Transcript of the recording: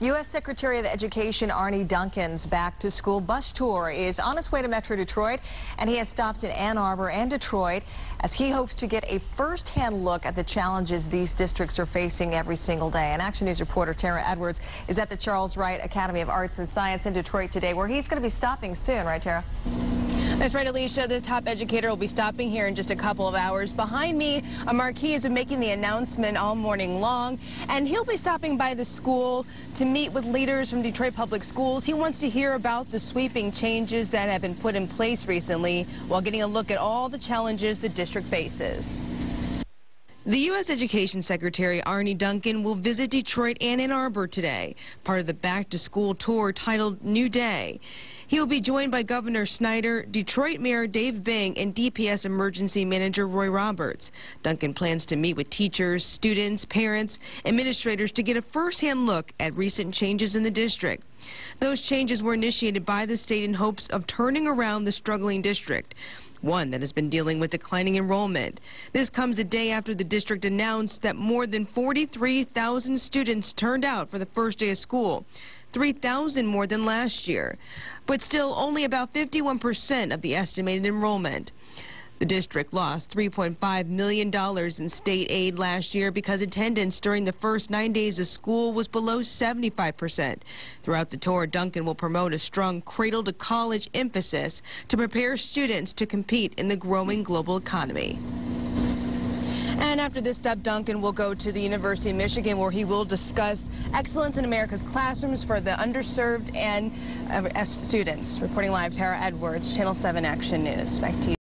U.S. Secretary of Education Arne Duncan's back to school bus tour is on its way to Metro Detroit, and he has stops in Ann Arbor and Detroit as he hopes to get a first-hand look at the challenges these districts are facing every single day. And Action News reporter Tara Edwards is at the Charles Wright Academy of Arts and Science in Detroit today, where he's going to be stopping soon, right, Tara? That's right, Alicia. The top educator will be stopping here in just a couple of hours. Behind me, a marquee has been making the announcement all morning long, and he'll be stopping by the school to meet with leaders from Detroit Public Schools. He wants to hear about the sweeping changes that have been put in place recently while getting a look at all the challenges the district faces. The U.S. Education Secretary Arne Duncan will visit Detroit and Ann Arbor today, part of the back-to-school tour titled New Day. He will be joined by Governor Snyder, Detroit Mayor Dave Bing, and DPS Emergency Manager Roy Roberts. Duncan plans to meet with teachers, students, parents, administrators to get a first-hand look at recent changes in the district. Those changes were initiated by the state in hopes of turning around the struggling district one that has been dealing with declining enrollment. This comes a day after the district announced that more than 43,000 students turned out for the first day of school, 3,000 more than last year, but still only about 51% of the estimated enrollment. The district lost $3.5 million in state aid last year because attendance during the first nine days of school was below 75%. Throughout the tour, Duncan will promote a strong cradle to college emphasis to prepare students to compete in the growing global economy. And after this step, Duncan will go to the University of Michigan, where he will discuss excellence in America's classrooms for the underserved and uh, students. Reporting live, Tara Edwards, Channel 7 Action News. Back to you.